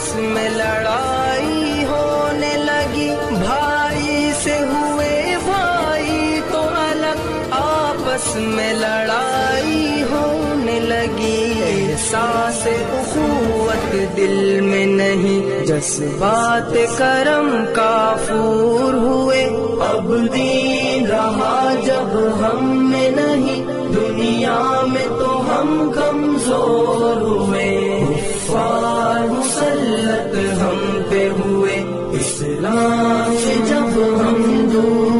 آپس میں لڑائی ہونے لگی۔ بھائی سے ہوئے بھائی تو الگ۔ آپس میں لڑائی ہونے لگی۔ احساس اخوت دل میں نہیں۔ جس بات کرم کا کافور ہوئے۔ اب دین رہا جب ہم میں نہیں۔ دنیا میں تو ہم کمزور Oh.